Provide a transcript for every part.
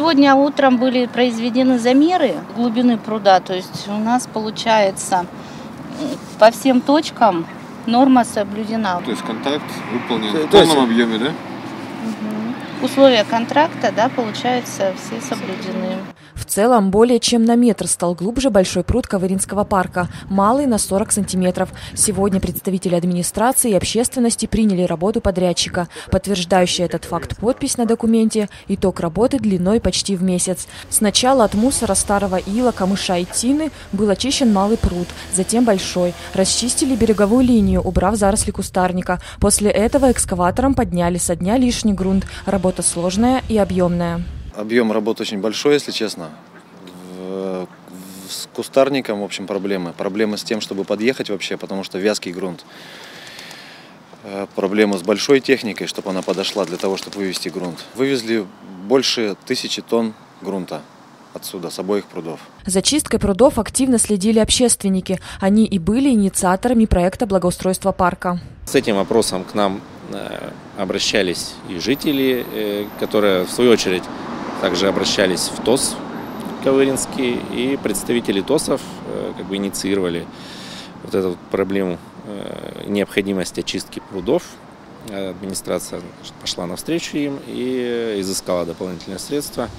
сегодня утром были произведены замеры глубины пруда. То есть у нас получается по всем точкам норма соблюдена. То есть контакт выполнен в полном объеме, да? условия контракта, да, получается, все соблюдены. В целом, более чем на метр стал глубже большой пруд Кавыринского парка, малый на 40 сантиметров. Сегодня представители администрации и общественности приняли работу подрядчика. Подтверждающая этот факт подпись на документе – итог работы длиной почти в месяц. Сначала от мусора старого ила, камыша и тины был очищен малый пруд, затем большой. Расчистили береговую линию, убрав заросли кустарника. После этого экскаватором подняли со дня лишний грунт. Работа сложная и объемная. Объем работы очень большой, если честно. С кустарником, в общем, проблемы. Проблемы с тем, чтобы подъехать вообще, потому что вязкий грунт. Э, проблемы с большой техникой, чтобы она подошла для того, чтобы вывести грунт. Вывезли больше тысячи тонн грунта отсюда, с обоих прудов. За чисткой прудов активно следили общественники. Они и были инициаторами проекта благоустройства парка. С этим вопросом к нам э, обращались и жители, э, которые в свою очередь также обращались в ТОС Ковыринский, и представители ТОСов э, как бы инициировали вот эту проблему э, необходимости очистки прудов. Администрация пошла навстречу им и изыскала дополнительные средства.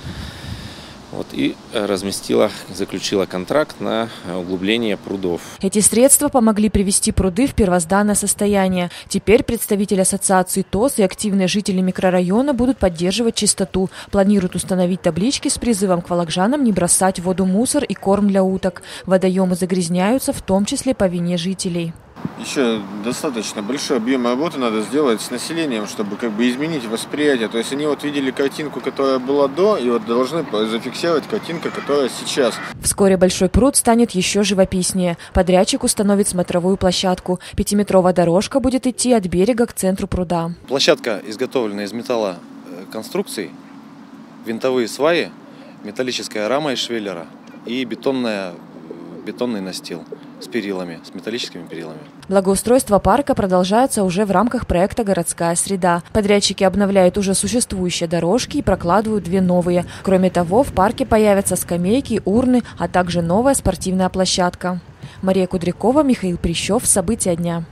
Вот, и э, разместила, заключила контракт на э, углубление прудов. Эти средства помогли привести пруды в первозданное состояние. Теперь представители ассоциации ТОС и активные жители микрорайона будут поддерживать чистоту. Планируют установить таблички с призывом к вологжанам не бросать в воду мусор и корм для уток. Водоемы загрязняются, в том числе по вине жителей еще достаточно большой объем работы надо сделать с населением, чтобы как бы изменить восприятие. То есть они вот видели картинку, которая была до, и вот должны зафиксировать картинку, которая сейчас. Вскоре большой пруд станет еще живописнее. Подрядчик установит смотровую площадку. Пятиметровая дорожка будет идти от берега к центру пруда. Площадка изготовлена из металла э, конструкций, винтовые сваи, металлическая рама из швеллера и бетонная, бетонный настил с перилами, с металлическими перилами. Благоустройство парка продолжается уже в рамках проекта «Городская среда». Подрядчики обновляют уже существующие дорожки и прокладывают две новые. Кроме того, в парке появятся скамейки, урны, а также новая спортивная площадка. Мария Кудрякова, Михаил Прищев. События дня.